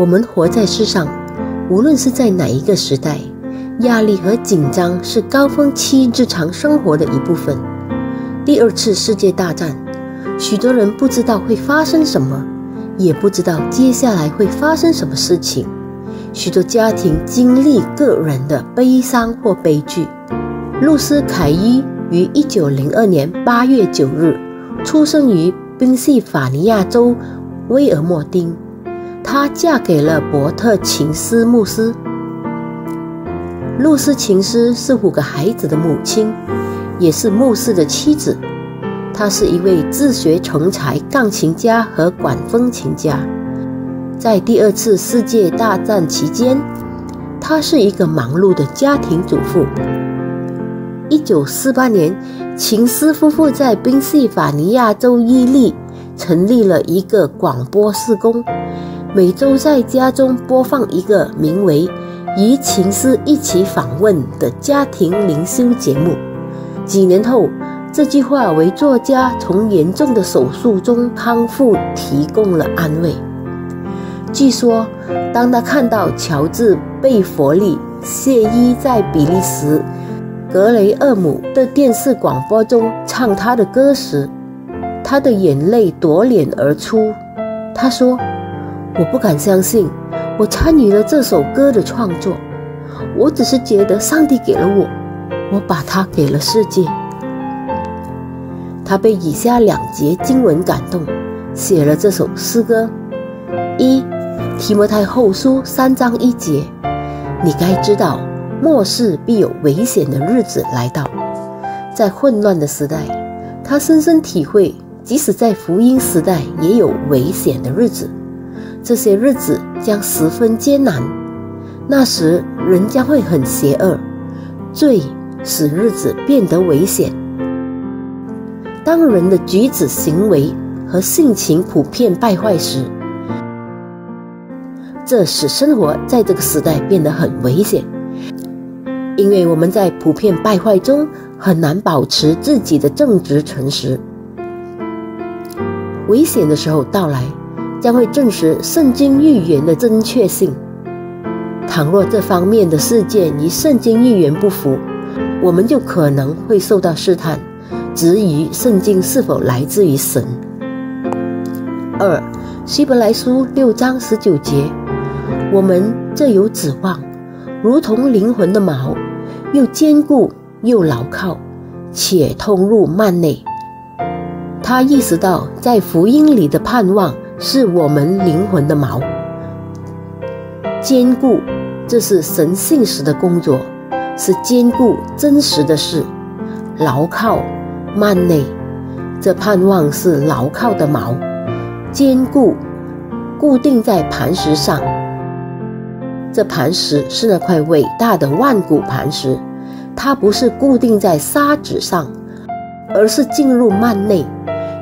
我们活在世上，无论是在哪一个时代，压力和紧张是高峰期日常生活的一部分。第二次世界大战，许多人不知道会发生什么，也不知道接下来会发生什么事情。许多家庭经历个人的悲伤或悲剧。露丝·凯伊于一九零二年八月九日出生于宾夕法尼亚州威尔莫丁。她嫁给了伯特·琴斯牧师。露丝·琴斯是五个孩子的母亲，也是牧师的妻子。她是一位自学成才钢琴家和管风琴家。在第二次世界大战期间，她是一个忙碌的家庭主妇。一九四八年，琴斯夫妇在宾夕法尼亚州伊利成立了一个广播事工。每周在家中播放一个名为《与情师一起访问》的家庭灵修节目。几年后，这句话为作家从严重的手术中康复提供了安慰。据说，当他看到乔治·贝弗利·谢伊在比利时格雷厄姆的电视广播中唱他的歌时，他的眼泪夺脸而出。他说。我不敢相信，我参与了这首歌的创作。我只是觉得上帝给了我，我把它给了世界。他被以下两节经文感动，写了这首诗歌：一提摩太后书三章一节，你该知道末世必有危险的日子来到。在混乱的时代，他深深体会，即使在福音时代，也有危险的日子。这些日子将十分艰难，那时人将会很邪恶，罪使日子变得危险。当人的举止行为和性情普遍败坏时，这使生活在这个时代变得很危险，因为我们在普遍败坏中很难保持自己的正直诚实。危险的时候到来。将会证实圣经预言的正确性。倘若这方面的事件与圣经预言不符，我们就可能会受到试探，质疑圣经是否来自于神。二，希伯来书六章十九节，我们这有指望，如同灵魂的锚，又坚固又牢靠，且通入幔内。他意识到在福音里的盼望。是我们灵魂的锚，坚固，这是神性时的工作，是坚固真实的事。牢靠，慢内，这盼望是牢靠的锚，坚固，固定在磐石上。这磐石是那块伟大的万古磐石，它不是固定在沙子上，而是进入幔内，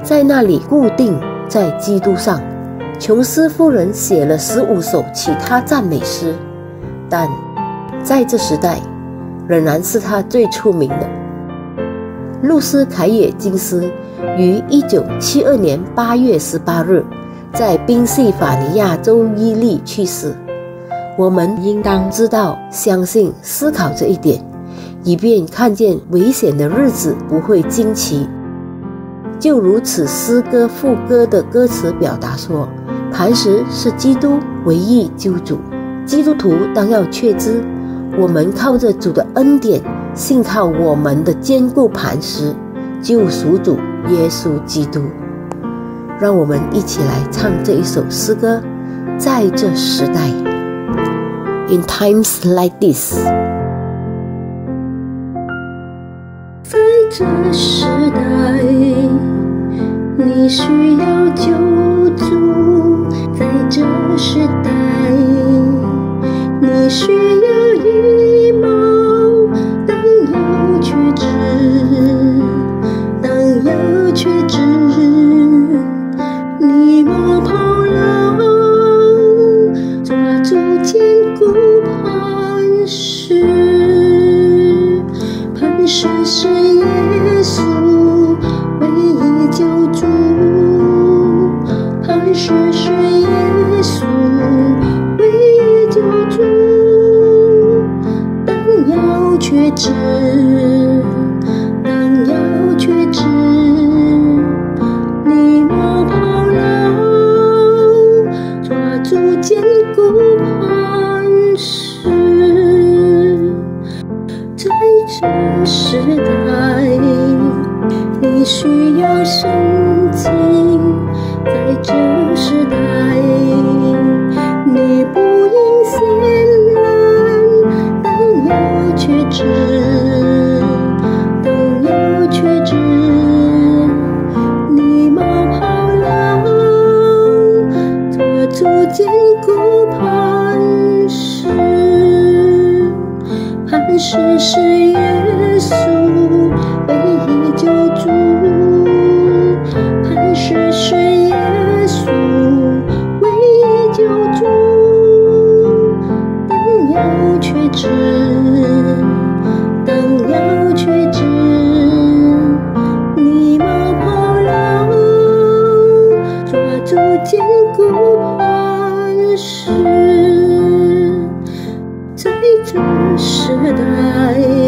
在那里固定。在基督上，琼斯夫人写了十五首其他赞美诗，但在这时代，仍然是他最出名的。露丝·凯野金斯于一九七二年八月十八日在宾夕法尼亚州伊利去世。我们应当知道、相信、思考这一点，以便看见危险的日子不会惊奇。就如此，诗歌副歌的歌词表达说：“磐石是基督唯一救主，基督徒当要确知，我们靠着主的恩典，信靠我们的坚固磐石，救赎主耶稣基督。”让我们一起来唱这一首诗歌，在这时代，In times like this，在这时代。你需要救助，在这时代，你需知，当要觉知，你莫跑了，抓住坚固磐石，在这时代，住坚固磐石，磐石是耶稣唯一。时代，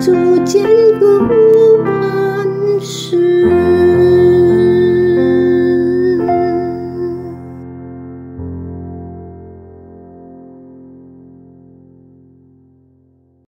逐渐